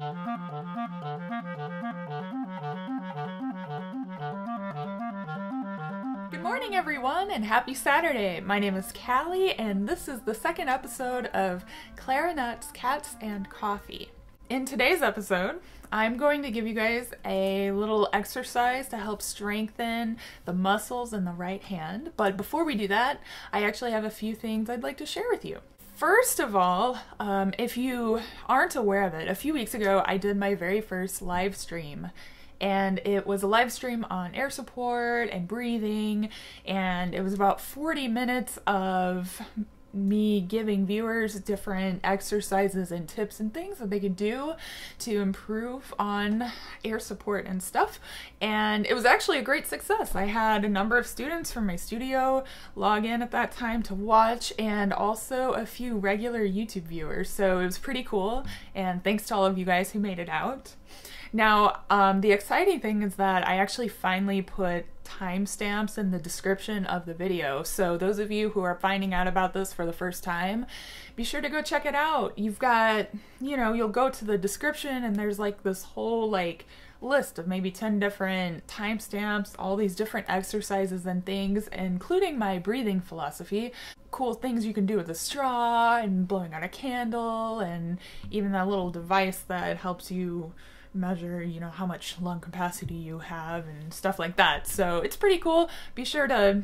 Good morning, everyone, and happy Saturday! My name is Cally, and this is the second episode of Clarinets, Cats, and Coffee. In today's episode, I'm going to give you guys a little exercise to help strengthen the muscles in the right hand. But before we do that, I actually have a few things I'd like to share with you. First of all, um, if you aren't aware of it, a few weeks ago I did my very first live stream. And it was a live stream on air support and breathing. And it was about 40 minutes of me giving viewers different exercises and tips and things that they could do to improve on air support and stuff. And it was actually a great success. I had a number of students from my studio log in at that time to watch, and also a few regular YouTube viewers. So it was pretty cool. And thanks to all of you guys who made it out. Now, um, the exciting thing is that I actually finally put timestamps in the description of the video. So those of you who are finding out about this for the first time, be sure to go check it out. You've got, you know, you'll go to the description and there's like this whole like list of maybe 10 different timestamps, all these different exercises and things, including my breathing philosophy. Cool things you can do with a straw and blowing out a candle, and even that little device that helps you measure, you know, how much lung capacity you have and stuff like that. So it's pretty cool. Be sure to,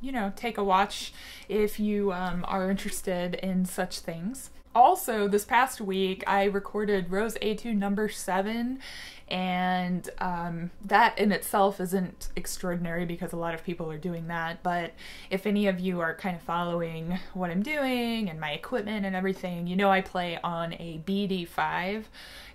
you know, take a watch if you um, are interested in such things. Also, this past week, I recorded Rose Etude number seven, and um, that in itself isn't extraordinary because a lot of people are doing that. But if any of you are kind of following what I'm doing and my equipment and everything, you know I play on a BD5.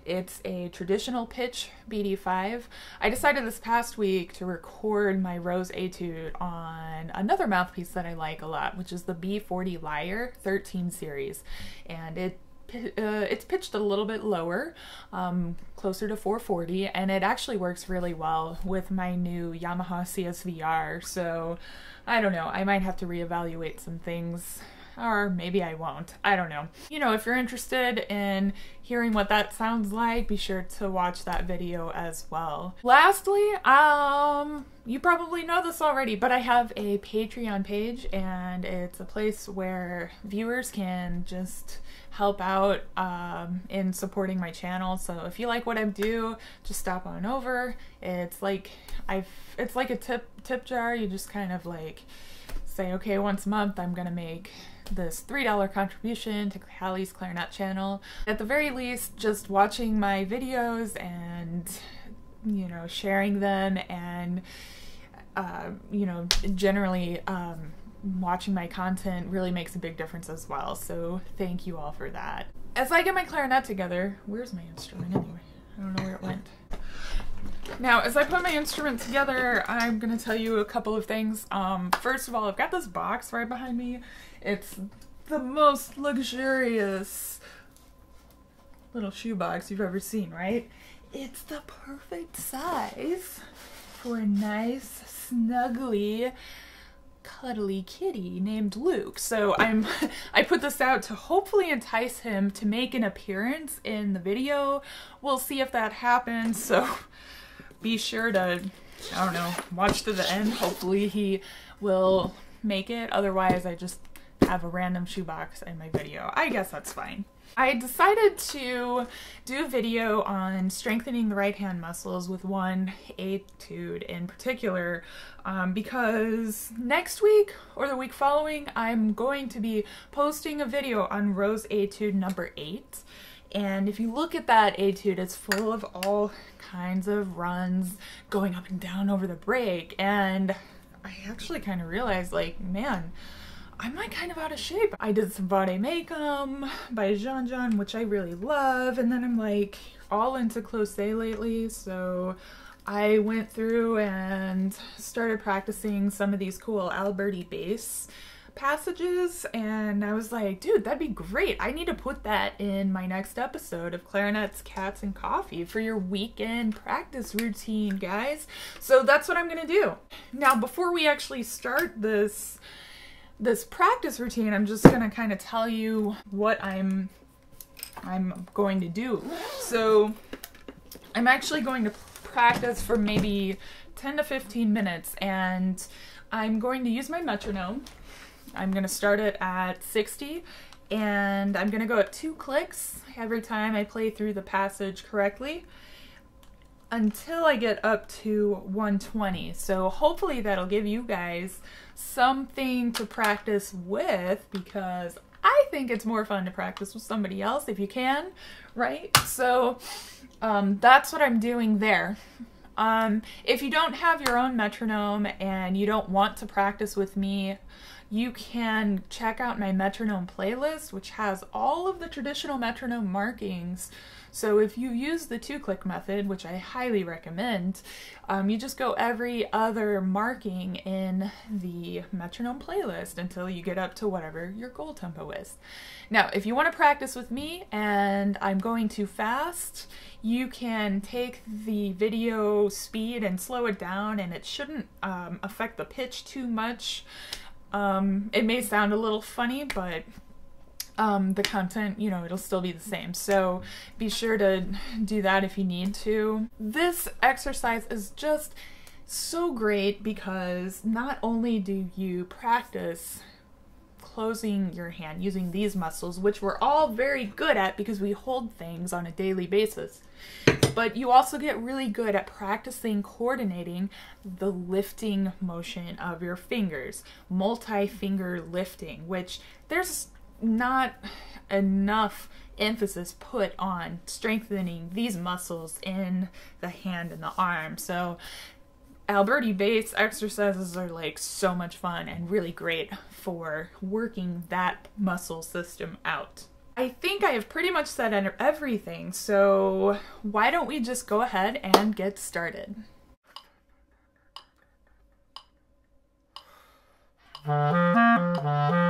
It's a traditional pitch BD5. I decided this past week to record my Rose Etude on another mouthpiece that I like a lot, which is the B40 Lyre 13 series. And it uh, it's pitched a little bit lower, um, closer to 440, and it actually works really well with my new Yamaha CSVR. So I don't know, I might have to reevaluate some things or maybe I won't. I don't know. You know, if you're interested in hearing what that sounds like, be sure to watch that video as well. Lastly, um, you probably know this already, but I have a Patreon page and it's a place where viewers can just help out um, in supporting my channel. So if you like what I do, just stop on over. It's like I've it's like a tip tip jar. You just kind of like say, okay, once a month I'm gonna make this $3 contribution to Cally's Clarinet channel. At the very least, just watching my videos and, you know, sharing them and, uh, you know, generally um, watching my content really makes a big difference as well. So thank you all for that. As I get my clarinet together, where's my instrument anyway? I don't know where it went. Now, as I put my instrument together, I'm gonna tell you a couple of things. Um, first of all, I've got this box right behind me. It's the most luxurious little shoebox you've ever seen, right? It's the perfect size for a nice, snuggly, cuddly kitty named Luke. So I'm I put this out to hopefully entice him to make an appearance in the video. We'll see if that happens. So be sure to I don't know, watch to the end. Hopefully he will make it. Otherwise I just have a random shoebox in my video. I guess that's fine. I decided to do a video on strengthening the right hand muscles with one etude in particular um, because next week or the week following I'm going to be posting a video on Rose Etude number 8 and if you look at that etude it's full of all kinds of runs going up and down over the break. And I actually kind of realized like man I'm like kind of out of shape. I did some Vade Mecum by Jeanjean, which I really love, and then I'm like all into Klose lately, so I went through and started practicing some of these cool Alberti bass passages and I was like, dude, that'd be great. I need to put that in my next episode of Clarinets, Cats, and Coffee for your weekend practice routine, guys. So that's what I'm gonna do. Now, before we actually start this this practice routine, I'm just gonna kind of tell you what I'm I'm going to do. So I'm actually going to practice for maybe 10 to 15 minutes and I'm going to use my metronome. I'm going to start it at 60 and I'm going to go at two clicks every time I play through the passage correctly until I get up to 120. So hopefully that'll give you guys something to practice with because I think it's more fun to practice with somebody else if you can, right? So um, that's what I'm doing there. Um, if you don't have your own metronome and you don't want to practice with me, you can check out my metronome playlist, which has all of the traditional metronome markings. So if you use the two click method, which I highly recommend, um, you just go every other marking in the metronome playlist until you get up to whatever your goal tempo is. Now, if you want to practice with me and I'm going too fast, you can take the video speed and slow it down and it shouldn't um, affect the pitch too much. Um, it may sound a little funny, but um, the content, you know, it'll still be the same. So be sure to do that if you need to. This exercise is just so great because not only do you practice closing your hand using these muscles, which we're all very good at because we hold things on a daily basis. But you also get really good at practicing coordinating the lifting motion of your fingers, multi finger lifting, which there's not enough emphasis put on strengthening these muscles in the hand and the arm. So Alberti bass exercises are like so much fun and really great for working that muscle system out. I think I have pretty much said everything, so why don't we just go ahead and get started.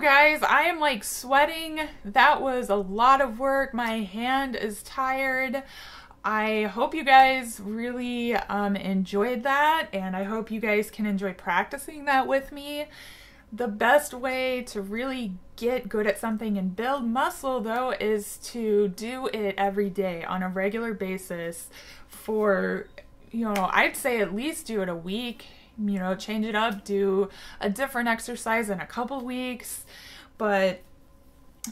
guys, I am like sweating. That was a lot of work. My hand is tired. I hope you guys really um, enjoyed that, and I hope you guys can enjoy practicing that with me. The best way to really get good at something and build muscle, though, is to do it every day on a regular basis for, you know, I'd say at least do it a week, you know, change it up, do a different exercise in a couple weeks, but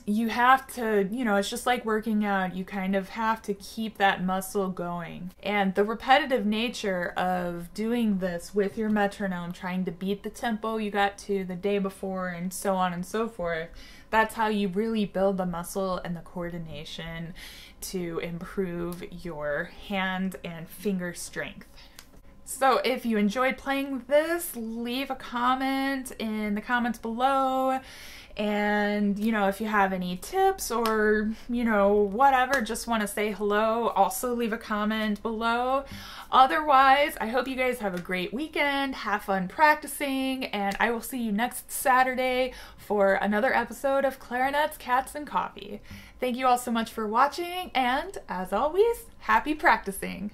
you have to, you know, it's just like working out. You kind of have to keep that muscle going. And the repetitive nature of doing this with your metronome, trying to beat the tempo you got to the day before, and so on and so forth, that's how you really build the muscle and the coordination to improve your hand and finger strength. So if you enjoyed playing this, leave a comment in the comments below. And, you know, if you have any tips or, you know, whatever, just want to say hello, also leave a comment below. Otherwise, I hope you guys have a great weekend, have fun practicing, and I will see you next Saturday for another episode of Clarinets, Cats, and Coffee. Thank you all so much for watching, and as always, happy practicing!